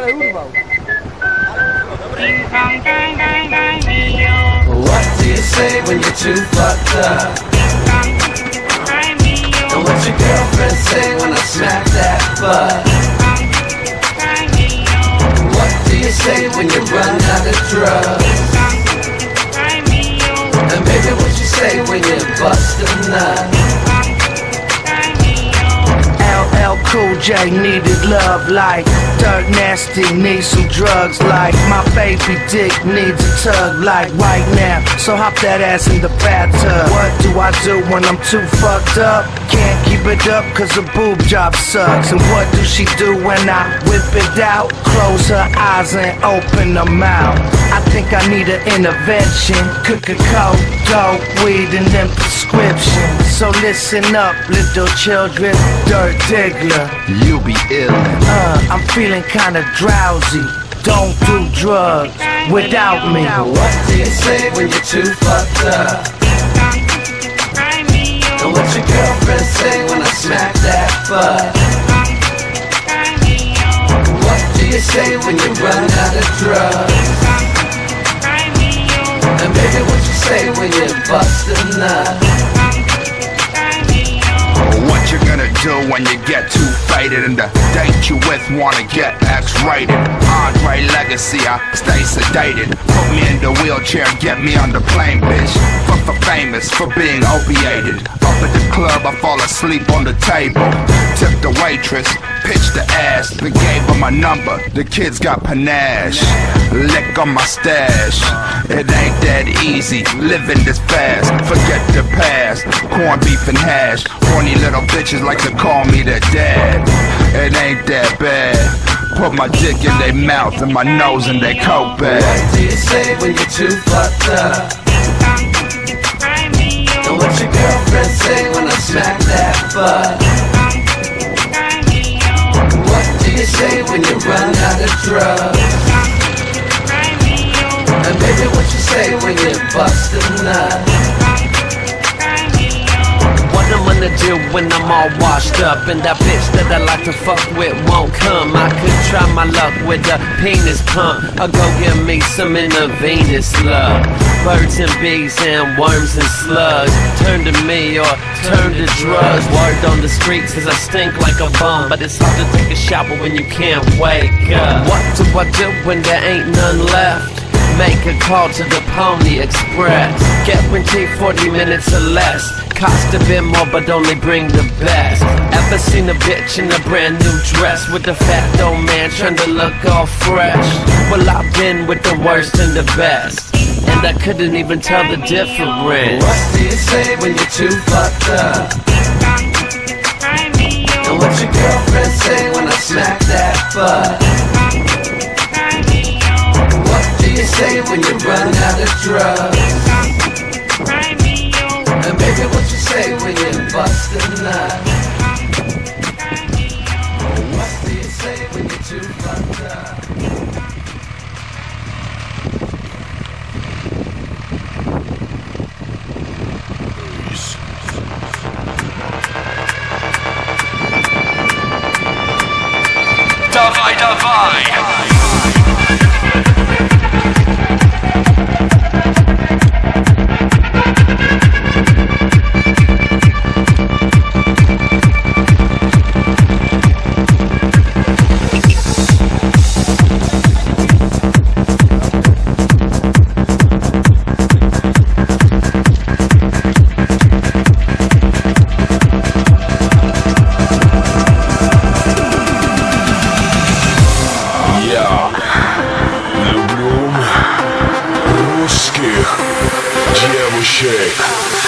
What do you say when you're too fucked up? And what your girlfriend say when I smack that butt? What do you say when you run out of drugs? And baby, what you say when you bust a nut? J needed love like Dirt Nasty needs some drugs like my baby dick needs a tug like right now. So hop that ass in the bathtub. What do I do when I'm too fucked up? Can't keep it up cause a boob job sucks. And what do she do when I whip it out? Close her eyes and open her mouth. I think I need an intervention. Cook a coke, dope, weed, and then prescription. So listen up, little children. Dirt Diggler. You be ill. Uh, I'm feeling kinda drowsy. Don't do drugs without me. What do you say when you're too fucked up? And what your girlfriend say when I smack that butt? What do you say when you run out of drugs? And baby, what you say when you bust a nut? What you gonna do when you get too faded and the date you with wanna get X-rated? Andre Legacy, I stay sedated. Put me in the wheelchair, get me on the plane, bitch. Fuck for famous for being opiated. Up at the club, I fall asleep on the table. Tip the waitress, pitch the ass, then gave her my number. The kids got panache, lick on my stash. It ain't that easy, living this fast. Forget the past, corned beef and hash. Horny little bitches like to call me their dad. It ain't that bad. Put my dick in their mouth and my nose in their coat bag. What do you say when you're too fucked up? And what your girlfriend say when I smack that butt? What do you say when you run out of drugs? And baby, what you say when you bust a nut? What I'm gonna do when I'm all washed up And that bitch that I like to fuck with won't come I could try my luck with a penis pump I'll go get me some intravenous love Birds and bees and worms and slugs Turn to me or turn to drugs Word on the streets is I stink like a bum But it's hard to take a shower when you can't wake up What do I do when there ain't none left? Make a call to the Pony Express. Guarantee 40 minutes or less. Cost a bit more, but only bring the best. Ever seen a bitch in a brand new dress with a fat old man trying to look all fresh? Well, I've been with the worst and the best, and I couldn't even tell the difference. What do you say when you're too fucked up? And what your girlfriend say when I smack that butt? What do you say when you run out of drugs? And baby, what you say when you bust a Chick.